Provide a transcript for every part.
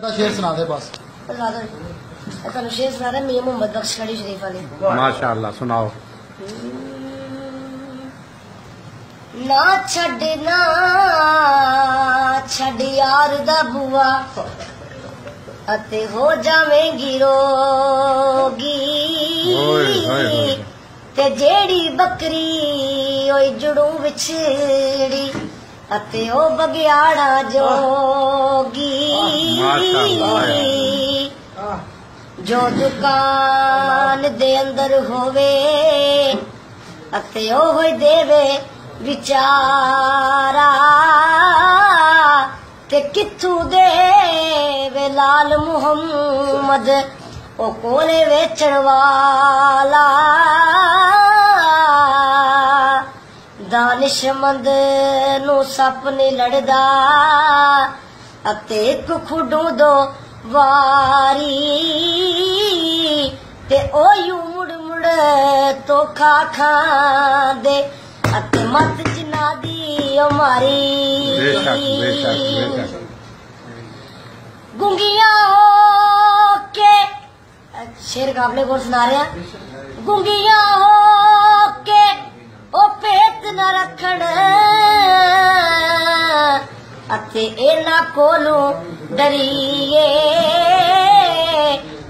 ਦਾ ਸ਼ੇਰ ਸੁਣਾ ਦੇ ਬਸ। ਜ਼ਿਆਦਾ ਇਹ ਤੁਹਾਨੂੰ ਸ਼ੇਰ ਸੁਣਾ ਰਿਹਾ ਮੀਆਂ ਮੁਹੰਮਦ ਬਖਸ਼ ਖੜੀ ਸ਼ਰੀਫ ਵਾਲੇ। ਮਾਸ਼ਾਅੱਲਾ ਸੁਣਾਓ। ਨਾ ਛੱਡ ਨਾ ਛੱਡ ਯਾਰ ਦਾ ਬੂਆ। ਅਤੇ ਹੋ ਜਾਵੇਂਗੀ ਰੋਗੀ। ਓਏ ਹੋਏ ਹੋਏ। ਤੇ ਜਿਹੜੀ ਬੱਕਰੀ ਓਏ ਜੜੂ ਵਿਛੜੀ ਅਤੇ ਉਹ ਬਗਿਆੜਾ ਮਾਸ਼ਾਅੱਲਾ। ਜੋ ਦੁਕਾਨ ਦੇ ਅੰਦਰ ਹੋਵੇ ਅਤੇ ਉਹ ਹੀ ਦੇਵੇ ਵਿਚਾਰਾ ਤੇ ਕਿੱਥੋਂ ਦੇਵੇ ਲਾਲ ਮੁਹੰਮਦ? ਉਹ ਕੋਲੇ ਵੇਚਣ ਵਾਲਾ ਦਾਨਿਸ਼ਮੰਦ ਨੂੰ ਸੱਪ ਨਹੀਂ ਲੜਦਾ। ਅਤੇ ਇੱਕ ਖੁੱਡੂ ਦੋ ਵਾਰੀ ਤੇ ਉਹ ਯੂ ਮੁੜ ਮੁੜ ਤੋਖਾ ਖਾਂਦੇ ਅਤੇ ਮਤ ਜਿਨਾ ਦੀ ਉਹ ਮਾਰੀ ਬੇਸ਼ੱਕ ਬੇਸ਼ੱਕ ਬੇਸ਼ੱਕ ਗੁੰਗੀਆਂ ਹੋ ਕੇ ਸ਼ੇਰ ਕਾਬਲੇ ਕੋਲ ਸੁਣਾ ਰਿਹਾ ਗੁੰਗੀਆਂ ਹੋ ਕੇ ਉਹ ਪੇਤ ਨਾ ਰੱਖਣ ਅਤੇ ਇਹਨਾਂ ਕੋਲੋਂ ਡਰੀਏ।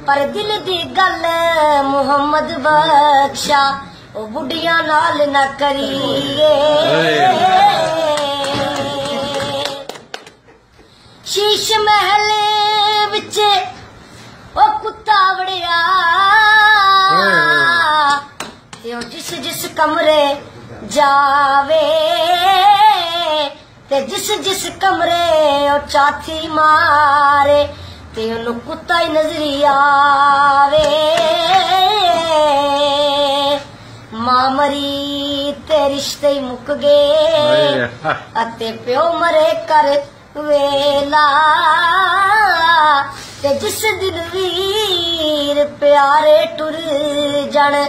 ਪਰ ਦਿਲ ਦੀ ਗੱਲ ਮੁਹੰਮਦ ਬਖਸ਼ਾ ਉਹ ਬੁੱਢੀਆਂ ਨਾਲ ਨਾ ਕਰੀਏ। ਸ਼ੀਸ਼ ਮਹਿਲ ਵਿੱਚ ਉਹ ਕੁੱਤਾ ਵੜਿਆ। ਤੇ ਉਹ ਜਿਸ ਜਿਸ ਕਮਰੇ ਜਾਵੇ। ਤੇ ਜਿਸ ਜਿਸ ਕਮਰੇ ਉਹ ਚਾਥੀ ਮਾਰੇ ਤੇ ਉਹਨੂੰ ਕੁੱਤਾ ਹੀ ਨਜ਼ਰੀ ਆਵੇ। ਮਾਂ ਮਰੀ ਤੇ ਰਿਸ਼ਤੇ ਹੀ ਮੁੱਕ ਗਏ ਅਤੇ ਪਿਓ ਮਰੇ ਕਰ ਵੇਲਾ। ਤੇ ਜਿਸ ਦਿਨ ਵੀਰ ਪਿਆਰੇ ਟੁਰ ਜਣ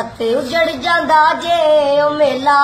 ਅਤੇ ਉਜੜ ਜਾਂਦਾ ਜੇ ਉਹ ਮੇਲਾ।